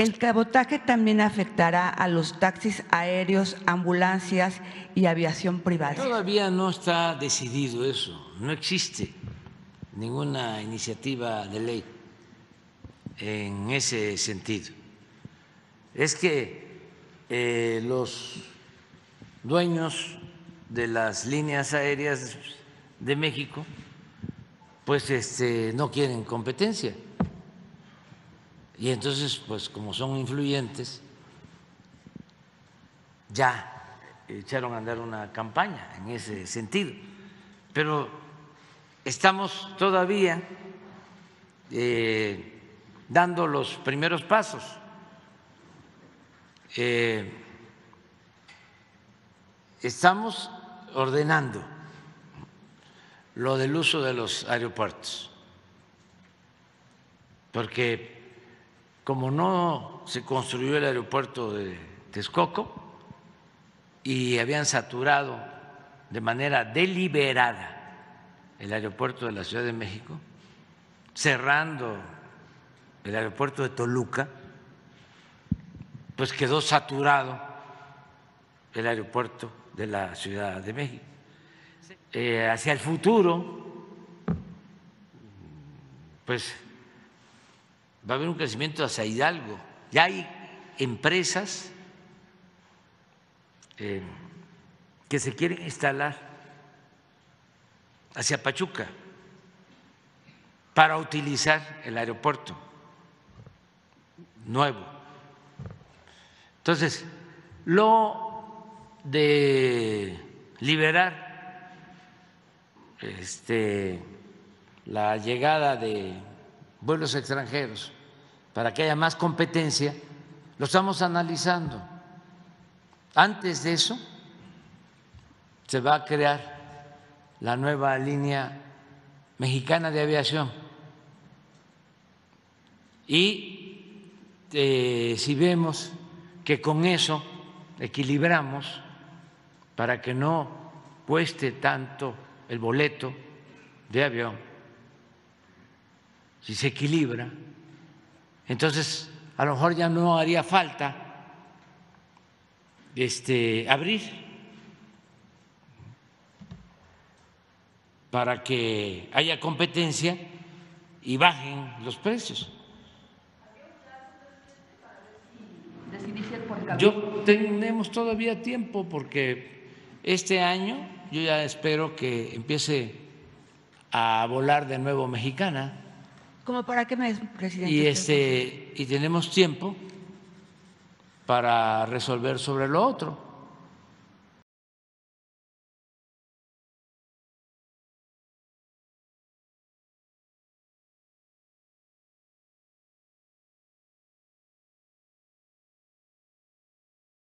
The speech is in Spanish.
El cabotaje también afectará a los taxis aéreos, ambulancias y aviación privada. Todavía no está decidido eso, no existe ninguna iniciativa de ley en ese sentido. Es que eh, los dueños de las líneas aéreas de México pues este, no quieren competencia. Y entonces, pues como son influyentes, ya echaron a andar una campaña en ese sentido. Pero estamos todavía eh, dando los primeros pasos. Eh, estamos ordenando lo del uso de los aeropuertos, porque como no se construyó el aeropuerto de Texcoco y habían saturado de manera deliberada el aeropuerto de la Ciudad de México, cerrando el aeropuerto de Toluca, pues quedó saturado el aeropuerto de la Ciudad de México. Eh, hacia el futuro, pues va a haber un crecimiento hacia Hidalgo. Ya hay empresas eh, que se quieren instalar hacia Pachuca para utilizar el aeropuerto nuevo. Entonces, lo de liberar este, la llegada de vuelos extranjeros para que haya más competencia, lo estamos analizando. Antes de eso, se va a crear la nueva línea mexicana de aviación. Y eh, si vemos que con eso equilibramos para que no cueste tanto el boleto de avión, si se equilibra, entonces a lo mejor ya no haría falta este, abrir para que haya competencia y bajen los precios. Yo tenemos todavía tiempo porque este año yo ya espero que empiece a volar de nuevo mexicana. ¿Cómo para qué mes, presidente? Y este y tenemos tiempo para resolver sobre lo otro.